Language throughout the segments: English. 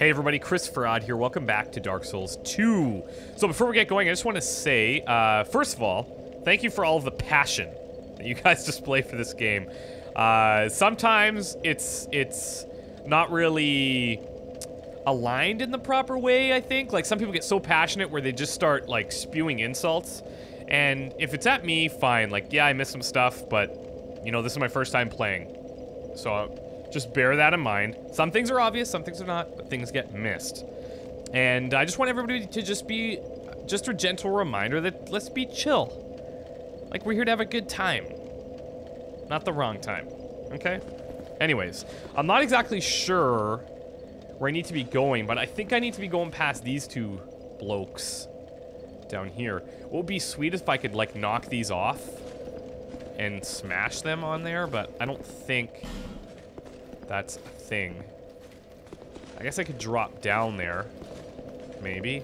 Hey everybody, Christopher Odd here. Welcome back to Dark Souls 2. So before we get going, I just want to say, uh, first of all, thank you for all of the passion that you guys display for this game. Uh, sometimes it's it's not really aligned in the proper way, I think. Like some people get so passionate where they just start like spewing insults. And if it's at me, fine. Like, yeah, I missed some stuff, but you know, this is my first time playing. So just bear that in mind. Some things are obvious, some things are not, but things get missed. And I just want everybody to just be, just a gentle reminder that let's be chill. Like we're here to have a good time. Not the wrong time, okay? Anyways, I'm not exactly sure where I need to be going, but I think I need to be going past these two blokes down here. What would be sweet if I could like knock these off and smash them on there, but I don't think that's a thing. I guess I could drop down there. Maybe.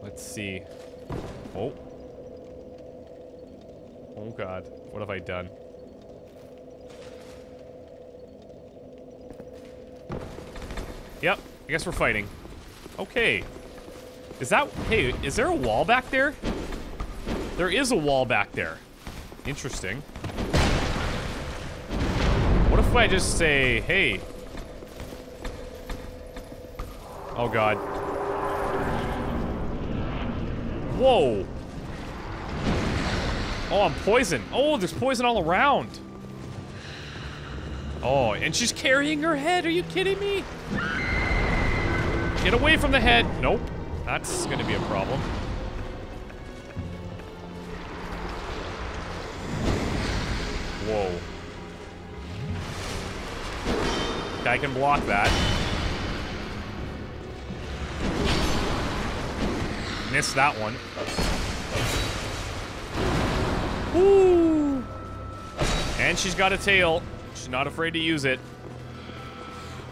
Let's see. Oh. Oh god. What have I done? Yep. I guess we're fighting. Okay. Is that... Hey, is there a wall back there? There is a wall back there. Interesting. What if I just say, hey... Oh, God. Whoa. Oh, I'm poisoned. Oh, there's poison all around. Oh, and she's carrying her head. Are you kidding me? Get away from the head. Nope. That's gonna be a problem. Whoa. I can block that. Missed that one. Woo! And she's got a tail. She's not afraid to use it.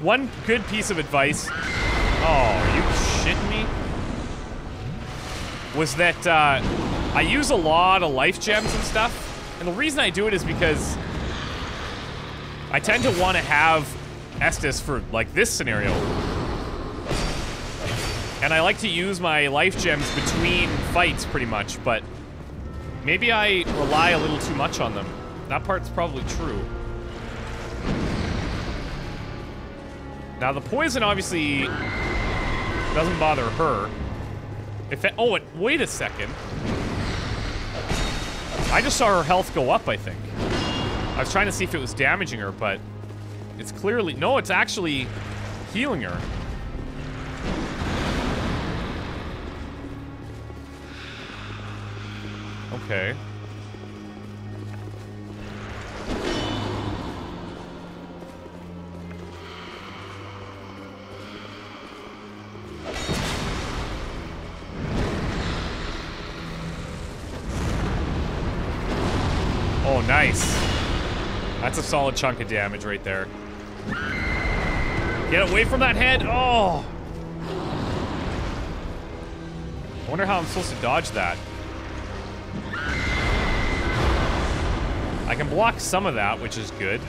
One good piece of advice. Oh, are you shitting me? Was that uh, I use a lot of life gems and stuff. And the reason I do it is because I tend to want to have Estus for like this scenario. And I like to use my life gems between fights pretty much, but maybe I rely a little too much on them. That part's probably true. Now the poison obviously doesn't bother her. If it, oh, it, wait a second. I just saw her health go up, I think. I was trying to see if it was damaging her, but it's clearly, no, it's actually healing her. Okay. Oh, nice. That's a solid chunk of damage right there. Get away from that head. Oh. I wonder how I'm supposed to dodge that. I can block some of that, which is good.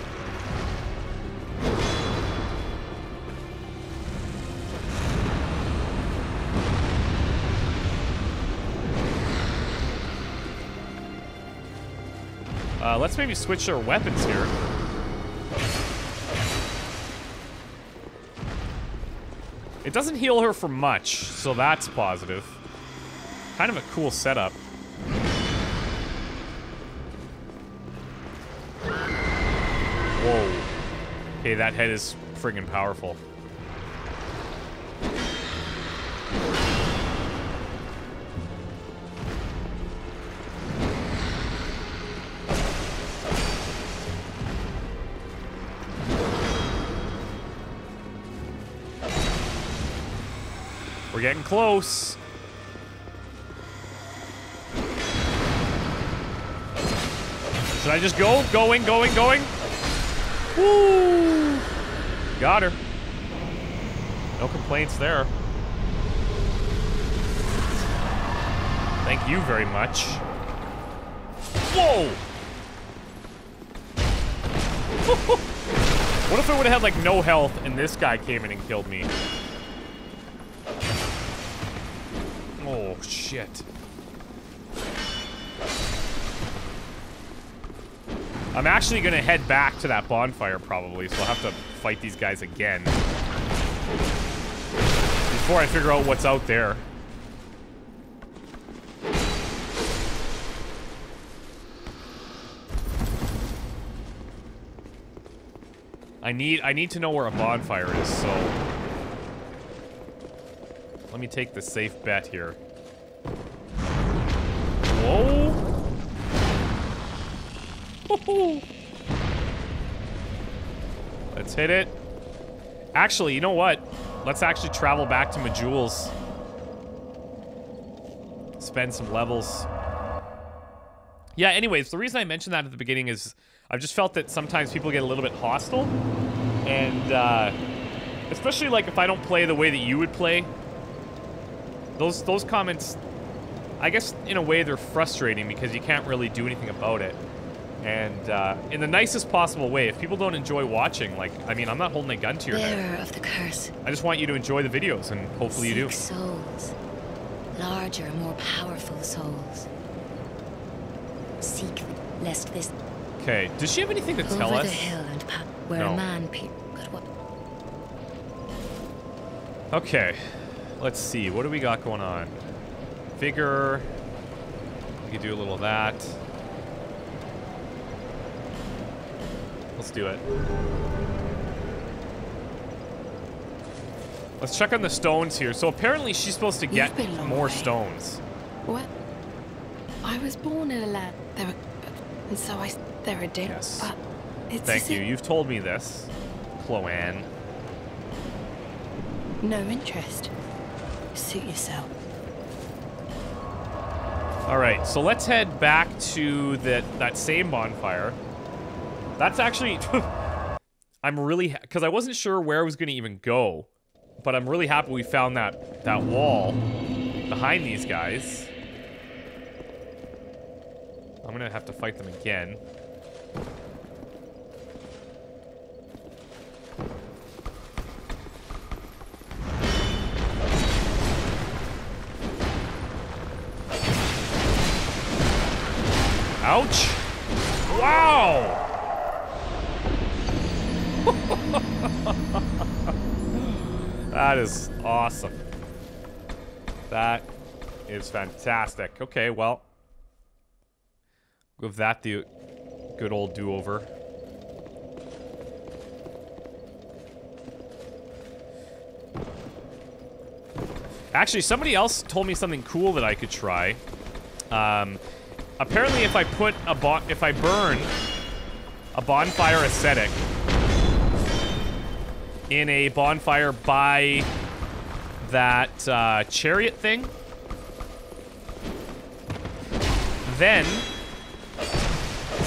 Uh, let's maybe switch our weapons here. It doesn't heal her for much, so that's positive. Kind of a cool setup. Whoa. Okay, that head is friggin' powerful. Getting close. Should I just go? Going, going, going? Woo! Got her. No complaints there. Thank you very much. Whoa! What if I would have had, like, no health and this guy came in and killed me? Oh, shit. I'm actually gonna head back to that bonfire probably, so I'll have to fight these guys again. Before I figure out what's out there. I need I need to know where a bonfire is, so let me take the safe bet here. Whoa! Let's hit it. Actually, you know what? Let's actually travel back to Majula. Spend some levels. Yeah, anyways, the reason I mentioned that at the beginning is I've just felt that sometimes people get a little bit hostile. And, uh, especially, like, if I don't play the way that you would play. Those, those comments, I guess, in a way, they're frustrating because you can't really do anything about it. And uh, in the nicest possible way, if people don't enjoy watching, like, I mean, I'm not holding a gun to your Bearer head. of the curse. I just want you to enjoy the videos, and hopefully you do. Seek souls. Larger, more powerful souls. Seek lest this Okay, does she have anything to tell over us? the hill and where No. a man Okay, let's see. What do we got going on? Vigor. We could do a little of that. Let's do it. Let's check on the stones here. So apparently she's supposed to get been a long more way. stones. What? I was born in a land. There were, and so I. There are dim. Yes. But it's Thank you. if You've told me this, Chloanne. No interest. Suit yourself. All right, so let's head back to that that same bonfire. That's actually, I'm really because I wasn't sure where I was going to even go, but I'm really happy we found that that wall behind these guys. I'm gonna have to fight them again. Ouch! Wow! that is awesome. That is fantastic. Okay, well. Give that the good old do-over. Actually, somebody else told me something cool that I could try. Um, apparently, if I put a bon if I burn a bonfire ascetic in a bonfire by that uh, chariot thing, then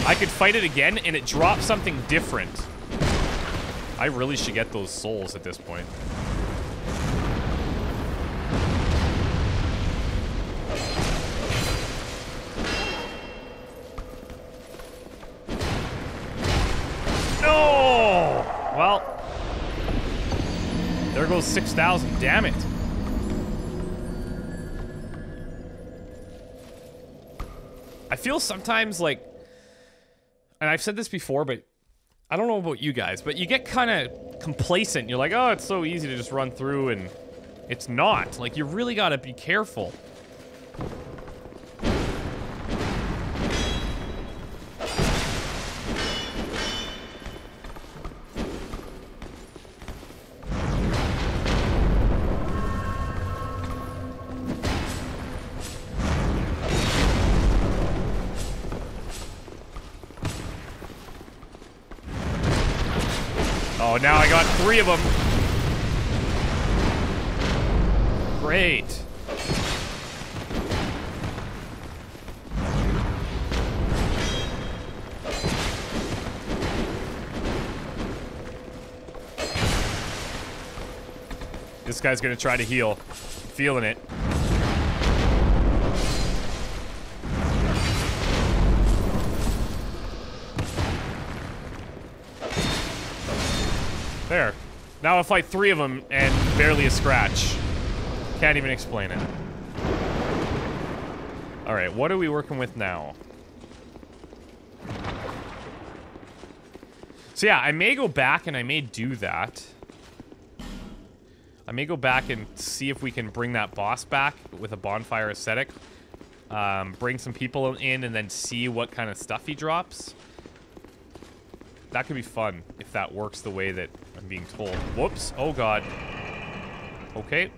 I could fight it again and it drops something different. I really should get those souls at this point. There 6,000. Damn it. I feel sometimes like, and I've said this before, but I don't know about you guys, but you get kind of complacent. You're like, oh, it's so easy to just run through, and it's not. Like, you really got to be careful. Oh, now I got three of them. Great. This guy's gonna try to heal. Feeling it. I fight three of them and barely a scratch. Can't even explain it. Alright, what are we working with now? So yeah, I may go back and I may do that. I may go back and see if we can bring that boss back with a bonfire ascetic. Um, bring some people in and then see what kind of stuff he drops. That could be fun if that works the way that I'm being told. Whoops. Oh, God. Okay.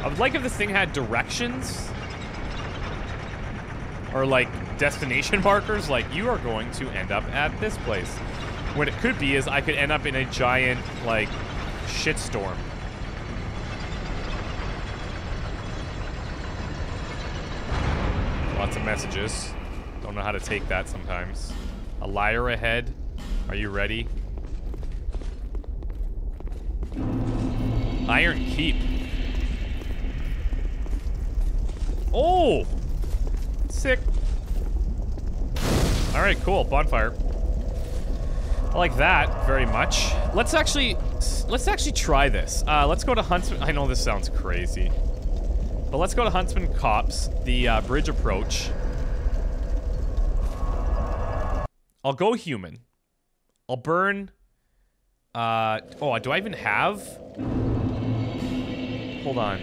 I would like if this thing had directions. Or, like, destination markers. Like, you are going to end up at this place. What it could be is I could end up in a giant, like, shitstorm. Lots of messages. Don't know how to take that sometimes. A liar ahead. Are you ready? Iron Keep. Oh! Sick. Alright, cool. Bonfire. I like that very much. Let's actually, let's actually try this. Uh, let's go to Huntsman. I know this sounds crazy. But let's go to Huntsman Copse, the uh, bridge approach. I'll go human. I'll burn... Uh, oh, do I even have... Hold on.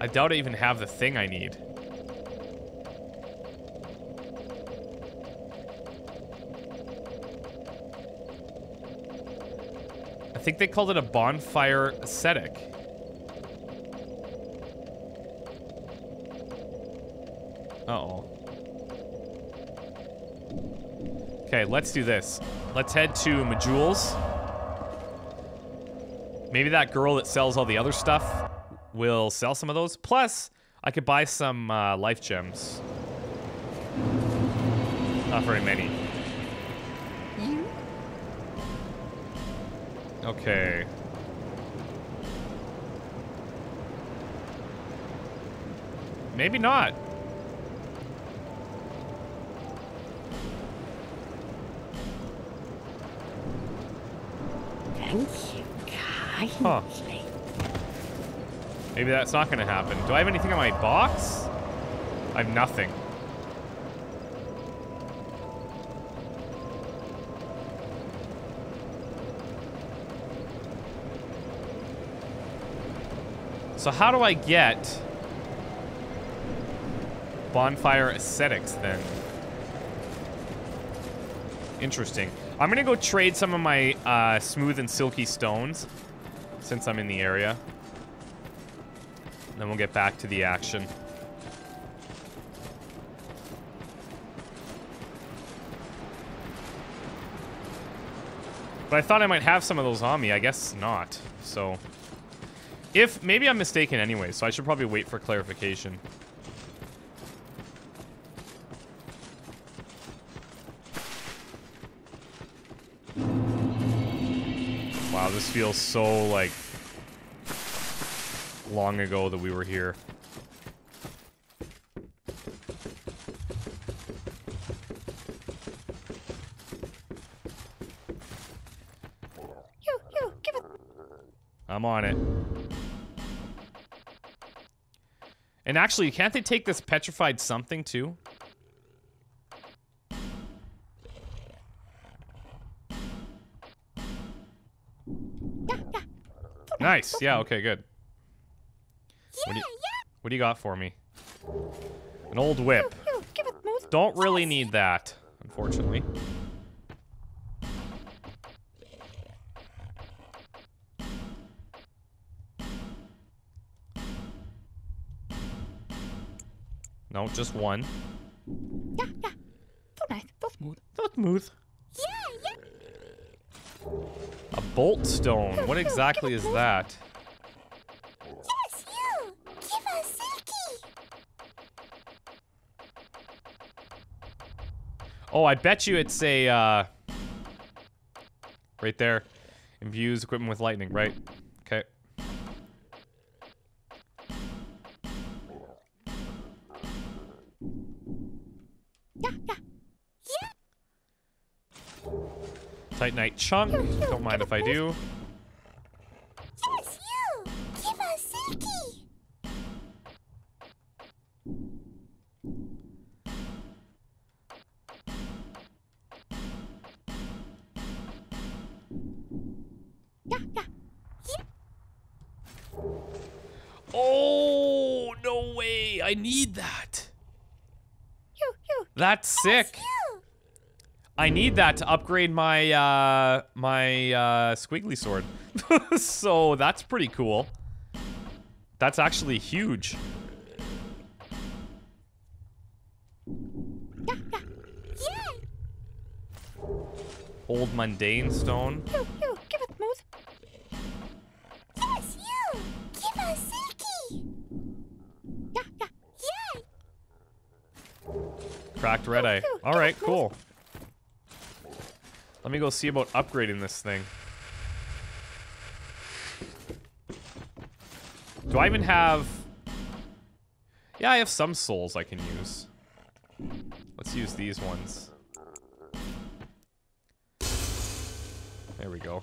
I doubt I even have the thing I need. I think they called it a bonfire ascetic. Uh-oh. Okay, let's do this. Let's head to Majula's. Maybe that girl that sells all the other stuff will sell some of those. Plus, I could buy some uh, life gems. Not very many. Okay. Maybe not. Thank you Huh. Maybe that's not gonna happen. Do I have anything in my box? I have nothing. So how do I get bonfire ascetics then? Interesting. I'm gonna go trade some of my uh, smooth and silky stones since I'm in the area. Then we'll get back to the action. But I thought I might have some of those on me. I guess not. So, if maybe I'm mistaken anyway, so I should probably wait for clarification. Wow, this feels so like long ago that we were here. You, you, give it. I'm on it. And actually, can't they take this petrified something too? Nice. Yeah, okay, good. What do, you, what do you got for me? An old whip. Don't really need that, unfortunately. No, just one. Yeah, yeah. So nice, so smooth. So smooth. Yeah, yeah. A bolt stone. What exactly is that? Yes, you. Give us Silky. Oh, I bet you it's a, uh... Right there. Imbues equipment with lightning, right? Titanite chunk. Don't mind if I do. Yes, you! Give us Silky! Yeah, yeah. Oh, no way. I need that. You, you, That's sick. I need that to upgrade my uh my uh squiggly sword. so that's pretty cool. That's actually huge. Yeah, yeah. Yeah! Old mundane stone. You, you, give it. Yes, you! Give us Silky! Yeah, yeah. Yeah! Cracked red eye. All right, cool. Let me go see about upgrading this thing. Do I even have... Yeah, I have some souls I can use. Let's use these ones. There we go.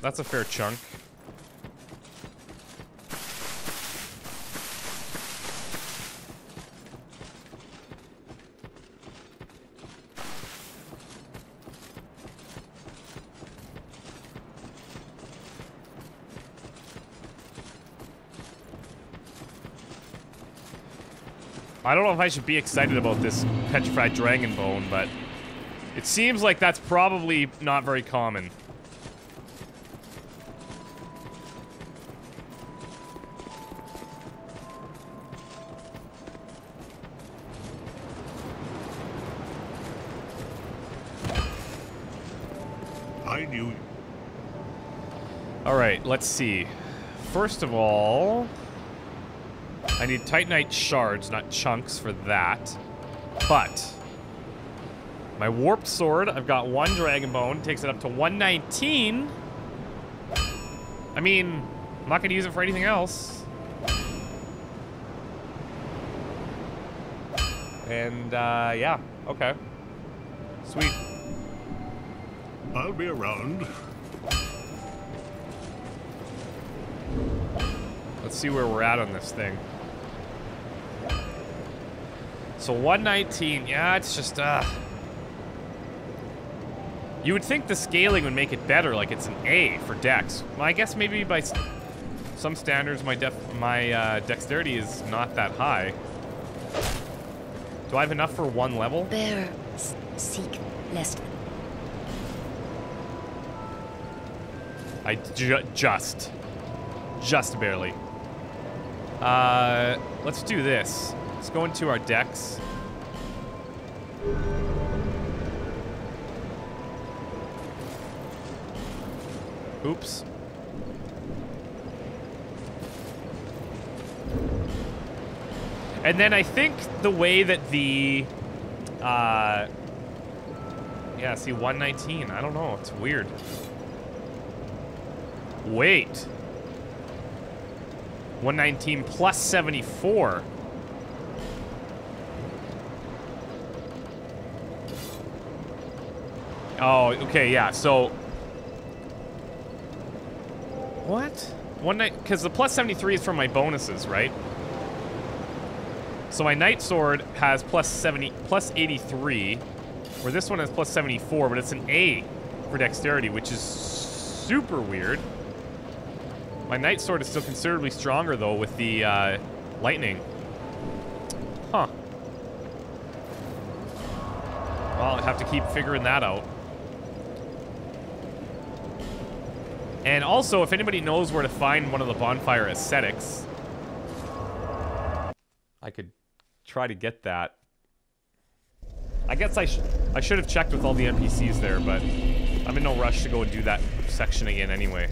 That's a fair chunk. I don't know if I should be excited about this petrified dragon bone, but it seems like that's probably not very common. I knew you. All right, let's see. First of all, I need Titanite shards, not chunks for that. But my warped sword, I've got one dragon bone, takes it up to 119. I mean, I'm not gonna use it for anything else. And uh, yeah, okay, sweet. I'll be around. Let's see where we're at on this thing. So 119, yeah, it's just, uh... You would think the scaling would make it better, like it's an A for dex. Well, I guess maybe by some standards, my def my uh, dexterity is not that high. Do I have enough for one level? Bear seek lest I ju just, just barely. Uh, let's do this. Let's go into our decks. Oops. And then I think the way that the, uh, yeah, see, 119. I don't know. It's weird. Wait. 119 plus 74. Oh, okay, yeah. So What? One night cuz the plus 73 is from my bonuses, right? So my knight sword has plus 70 plus 83 where this one has plus 74, but it's an A for dexterity, which is super weird. My knight sword is still considerably stronger though with the uh, lightning. Huh. Well, I'll have to keep figuring that out. And also, if anybody knows where to find one of the bonfire ascetics, I could try to get that. I guess I, sh I should have checked with all the NPCs there, but I'm in no rush to go and do that section again anyway.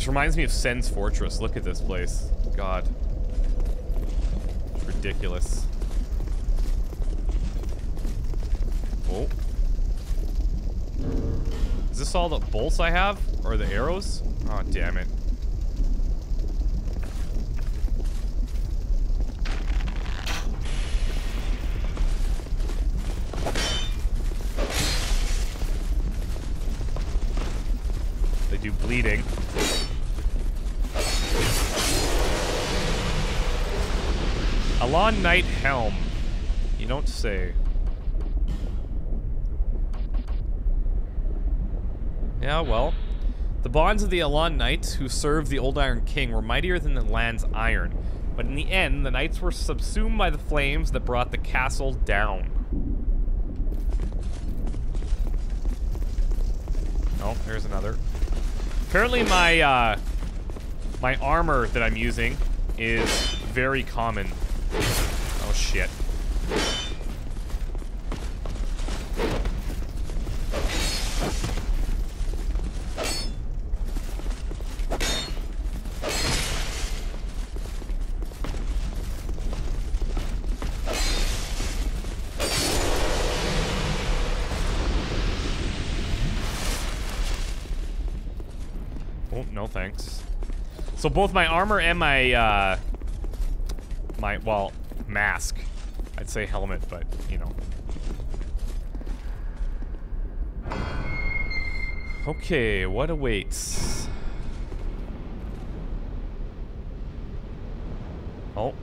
This reminds me of Sen's Fortress. Look at this place. God. It's ridiculous. Oh. Is this all the bolts I have? Or the arrows? Oh, damn it. They do bleeding. Alon Knight Helm. You don't say. Yeah, well. The bonds of the Alon Knights who served the Old Iron King were mightier than the land's iron. But in the end, the knights were subsumed by the flames that brought the castle down. Oh, there's another. Apparently my, uh, my armor that I'm using is very common. Thanks. So both my armor and my, uh, my, well, mask. I'd say helmet, but, you know. Okay, what awaits? Oh.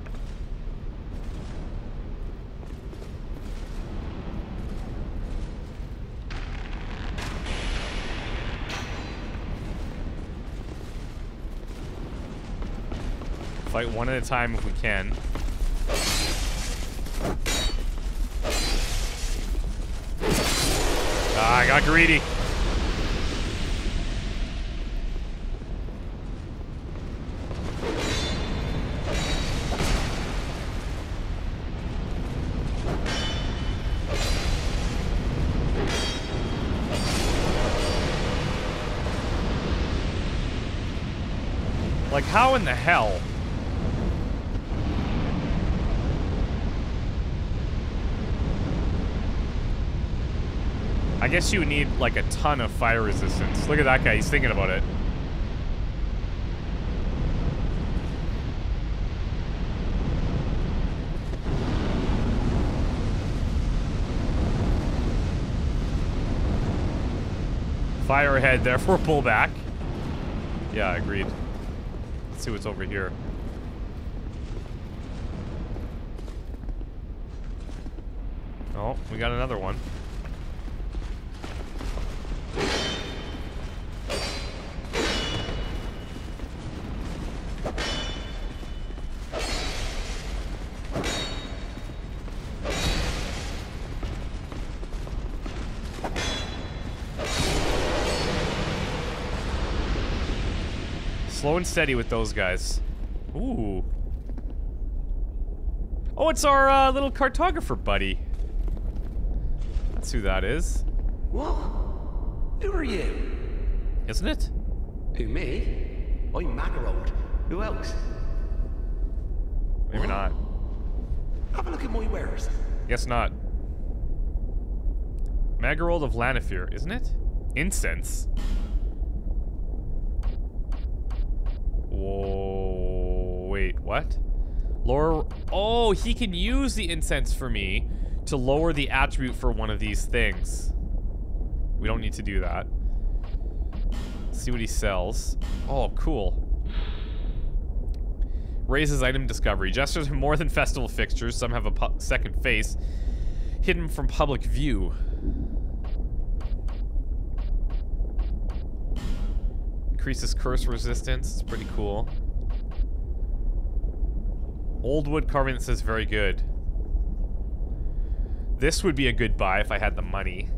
Fight one at a time if we can. Ah, I got greedy. Like, how in the hell? I guess you would need, like, a ton of fire resistance. Look at that guy. He's thinking about it. Fire ahead, therefore pull back. Yeah, agreed. Let's see what's over here. Oh, we got another one. And steady with those guys. Ooh. Oh, it's our uh, little cartographer buddy. That's who that is, What? Who are you? isn't it? Who, me? I'm Magerold. Who else? Maybe not. Have a look at my wares. Guess not. Magerold of Lanafir, isn't it? Incense. Whoa, wait, what? Lower, oh, he can use the incense for me to lower the attribute for one of these things. We don't need to do that. see what he sells. Oh, cool. Raises item discovery. Gestures are more than festival fixtures. Some have a second face. Hidden from public view. Increases curse resistance. It's pretty cool. Old wood carving that says very good. This would be a good buy if I had the money.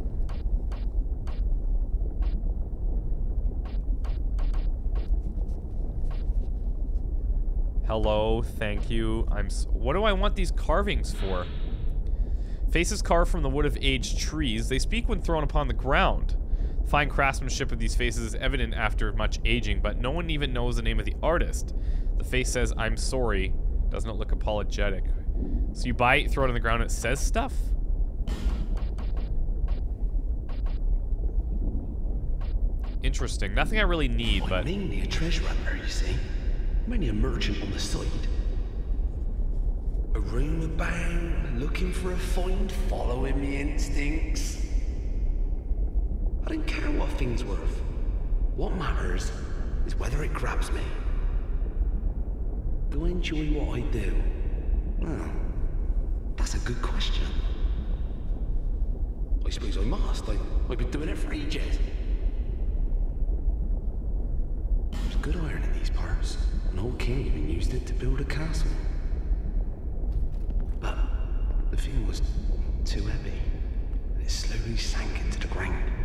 Hello, thank you. I'm. What do I want these carvings for? Faces carved from the wood of aged trees. They speak when thrown upon the ground. Fine craftsmanship of these faces is evident after much aging, but no one even knows the name of the artist. The face says, I'm sorry. Does not look apologetic. So you buy it, throw it on the ground, it says stuff? Interesting. Nothing I really need, but a treasure you see. I'm a merchant on the side. A room about, looking for a find, following me instincts. I don't care what thing's worth. What matters is whether it grabs me. Do I enjoy what I do? Well, that's a good question. I suppose I must. I, I've been doing it for ages. There's good iron in these parts. An old king even used it to build a castle. But the thing was too heavy, and it slowly sank into the ground.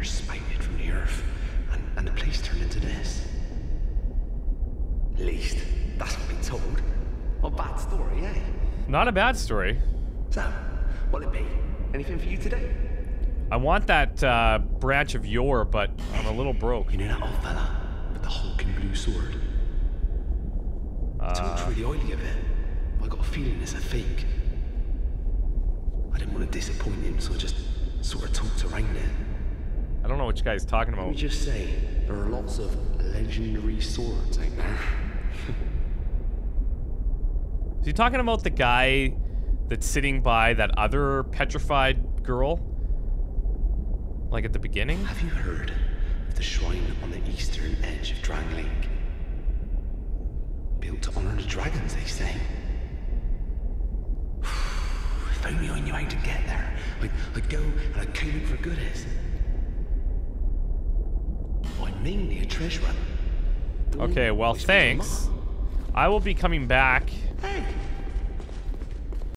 Fire spouted from the earth, and, and the place turned into this. At least, that's what I've been told. A bad story, eh? not a bad story. So, what'll it be? Anything for you today? I want that uh, branch of yore, but I'm a little broke. You know that old fella with the hulking blue sword? Uh, Talks really highly of it. but I got a feeling it's a fake. I didn't want to disappoint him, so I just sort of talked around it. I don't know which guy he's talking Let me about. just say, there are lots of legendary swords out there. Is he talking about the guy that's sitting by that other petrified girl? Like at the beginning? Have you heard of the shrine on the eastern edge of Drangleic? Built to honor the dragons, they say. if only I knew how to get there. I'd, I'd go and I'd comb it for goodies. I'm mainly a treasure hunter. Okay, well, I suppose I thanks. I will be coming back. Hey,